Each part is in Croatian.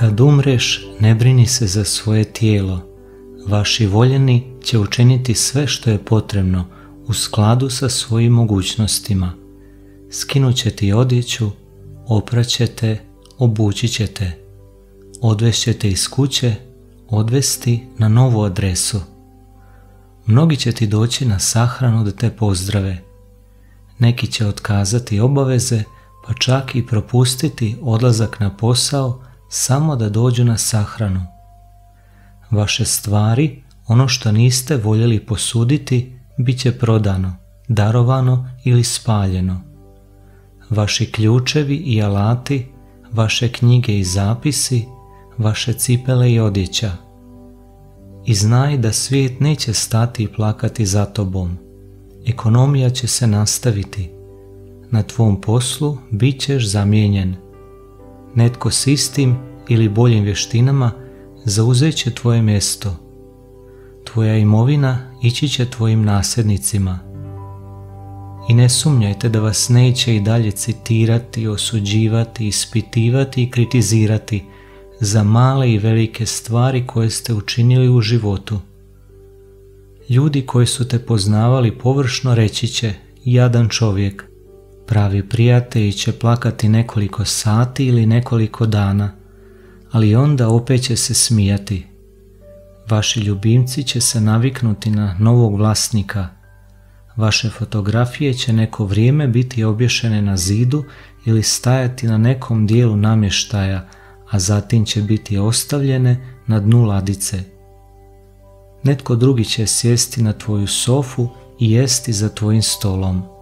Kad umreš, ne brini se za svoje tijelo. Vaši voljeni će učiniti sve što je potrebno u skladu sa svojim mogućnostima. Skinut će ti odjeću, opraćete, obući ćete. Odvešćete iz kuće, odvesti na novu adresu. Mnogi će ti doći na sahranu da te pozdrave. Neki će otkazati obaveze, pa čak i propustiti odlazak na posao samo da dođu na sahranu. Vaše stvari, ono što niste voljeli posuditi, bit će prodano, darovano ili spaljeno. Vaši ključevi i alati, vaše knjige i zapisi, vaše cipele i odjeća. I znaj da svijet neće stati i plakati za tobom. Ekonomija će se nastaviti. Na tvom poslu bit ćeš zamijenjen. Netko s istim ili boljim vještinama zauzet će tvoje mjesto. Tvoja imovina ići će tvojim nasljednicima. I ne sumnjajte da vas neće i dalje citirati, osuđivati, ispitivati i kritizirati za male i velike stvari koje ste učinili u životu. Ljudi koji su te poznavali površno reći će, jadan čovjek, pravi prijatelji će plakati nekoliko sati ili nekoliko dana, ali onda opet će se smijati. Vaši ljubimci će se naviknuti na novog vlasnika. Vaše fotografije će neko vrijeme biti obješene na zidu ili stajati na nekom dijelu namještaja, a zatim će biti ostavljene na dnu ladice. Netko drugi će sjesti na tvoju sofu i jesti za tvojim stolom.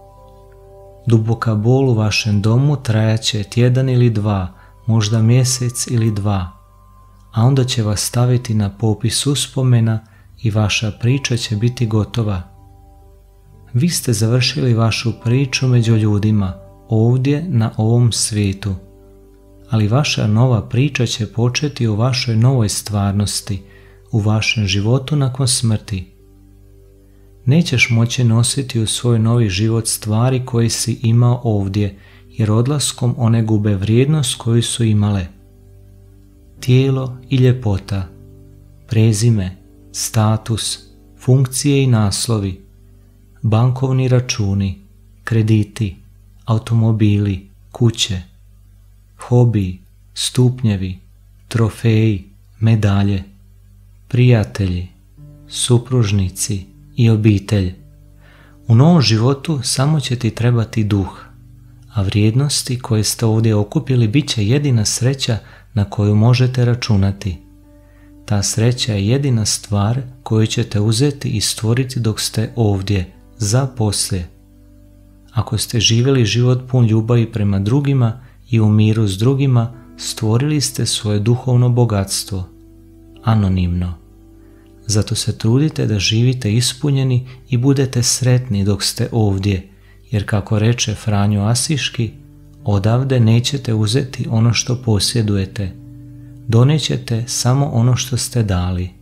Duboka bol u vašem domu trajaće tjedan ili dva, možda mjesec ili dva, a onda će vas staviti na popis uspomena i vaša priča će biti gotova. Vi ste završili vašu priču među ljudima, ovdje na ovom svijetu ali vaša nova priča će početi u vašoj novoj stvarnosti, u vašem životu nakon smrti. Nećeš moći nositi u svoj novi život stvari koje si imao ovdje, jer odlaskom one gube vrijednost koju su imale. Tijelo i ljepota, prezime, status, funkcije i naslovi, bankovni računi, krediti, automobili, kuće, hobi, stupnjevi, trofeji, medalje, prijatelji, supružnici i obitelj. U novom životu samo će ti trebati duh, a vrijednosti koje ste ovdje okupili bit će jedina sreća na koju možete računati. Ta sreća je jedina stvar koju ćete uzeti i stvoriti dok ste ovdje, za poslije. Ako ste živjeli život pun ljubavi prema drugima, i u miru s drugima stvorili ste svoje duhovno bogatstvo, anonimno. Zato se trudite da živite ispunjeni i budete sretni dok ste ovdje, jer kako reče Franjo Asiški, odavde nećete uzeti ono što posjedujete, donećete samo ono što ste dali.